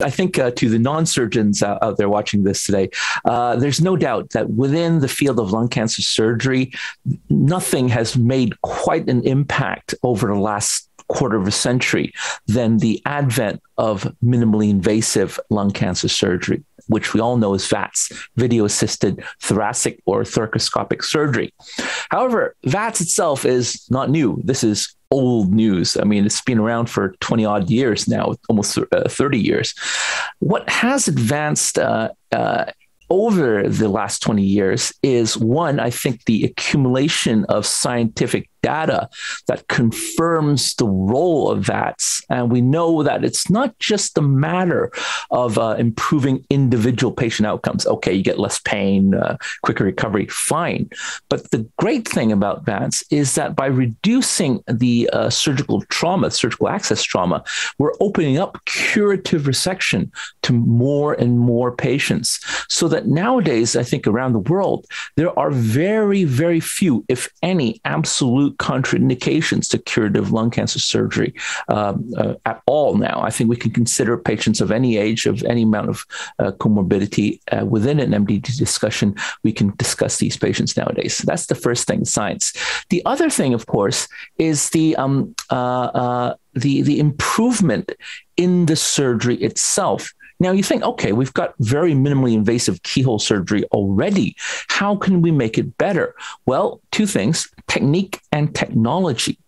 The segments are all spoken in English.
I think uh, to the non surgeons uh, out there watching this today, uh, there's no doubt that within the field of lung cancer surgery, nothing has made quite an impact over the last quarter of a century than the advent of minimally invasive lung cancer surgery, which we all know as VATS, video assisted thoracic or thoracoscopic surgery. However, VATS itself is not new. This is old news. I mean, it's been around for 20 odd years now, almost uh, 30 years. What has advanced uh, uh, over the last 20 years is one, I think the accumulation of scientific data that confirms the role of VATS. And we know that it's not just a matter of uh, improving individual patient outcomes. Okay, you get less pain, uh, quicker recovery, fine. But the great thing about VATS is that by reducing the uh, surgical trauma, surgical access trauma, we're opening up curative resection to more and more patients. So that nowadays, I think around the world, there are very, very few, if any, absolute absolute contraindications to curative lung cancer surgery um, uh, at all now. I think we can consider patients of any age, of any amount of uh, comorbidity uh, within an MDT discussion. We can discuss these patients nowadays. So that's the first thing, science. The other thing, of course, is the um, uh, uh, the the improvement in the surgery itself. Now you think, okay, we've got very minimally invasive keyhole surgery already. How can we make it better? Well, two things technique and technology.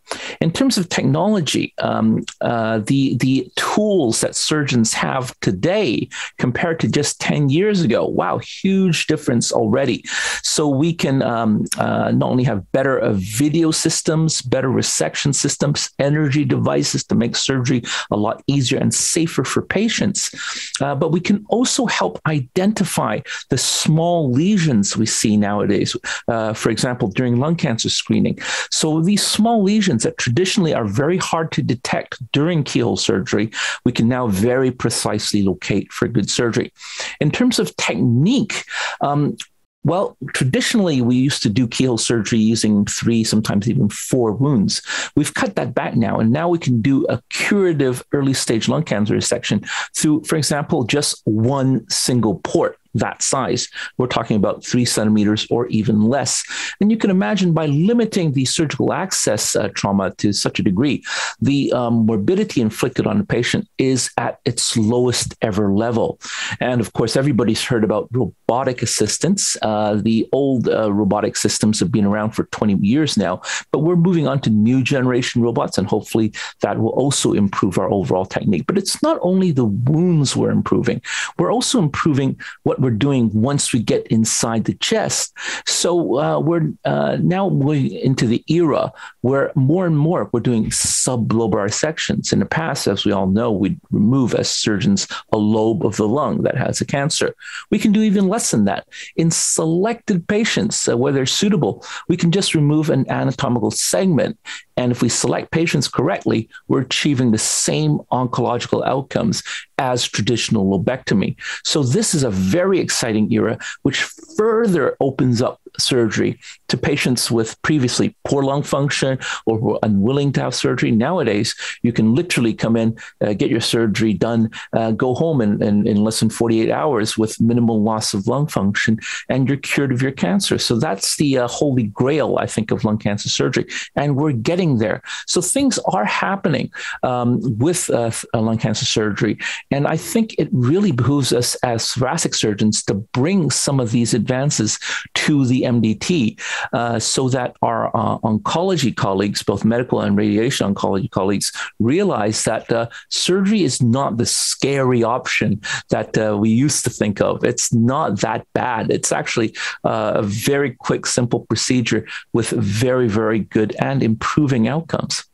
In terms of technology, um, uh, the the tools that surgeons have today compared to just ten years ago, wow, huge difference already. So we can um, uh, not only have better uh, video systems, better resection systems, energy devices to make surgery a lot easier and safer for patients, uh, but we can also help identify the small lesions we see nowadays. Uh, for example, during lung cancer screening. So these small lesions that traditionally are very hard to detect during keyhole surgery, we can now very precisely locate for good surgery. In terms of technique, um, well, traditionally, we used to do keyhole surgery using three, sometimes even four wounds. We've cut that back now, and now we can do a curative early stage lung cancer resection through, for example, just one single port that size. We're talking about three centimeters or even less. And you can imagine by limiting the surgical access uh, trauma to such a degree, the um, morbidity inflicted on the patient is at its lowest ever level. And of course, everybody's heard about robotic assistance. Uh, the old uh, robotic systems have been around for 20 years now, but we're moving on to new generation robots, and hopefully that will also improve our overall technique. But it's not only the wounds we're improving, we're also improving what we're doing once we get inside the chest. So uh, we're uh, now moving into the era where more and more we're doing sublobar sections. In the past, as we all know, we'd remove as surgeons a lobe of the lung that has a cancer. We can do even less than that. In selected patients, uh, where they're suitable, we can just remove an anatomical segment and if we select patients correctly, we're achieving the same oncological outcomes as traditional lobectomy. So this is a very exciting era, which further opens up surgery to patients with previously poor lung function or who are unwilling to have surgery. Nowadays, you can literally come in, uh, get your surgery done, uh, go home in, in, in, less than 48 hours with minimal loss of lung function, and you're cured of your cancer. So that's the uh, holy grail, I think, of lung cancer surgery. And we're getting there. So things are happening um, with uh, uh, lung cancer surgery. And I think it really behooves us as thoracic surgeons to bring some of these advances to the MDT uh, so that our uh, oncology colleagues, both medical and radiation oncology colleagues, realize that uh, surgery is not the scary option that uh, we used to think of. It's not that bad. It's actually uh, a very quick, simple procedure with very, very good and improving outcomes.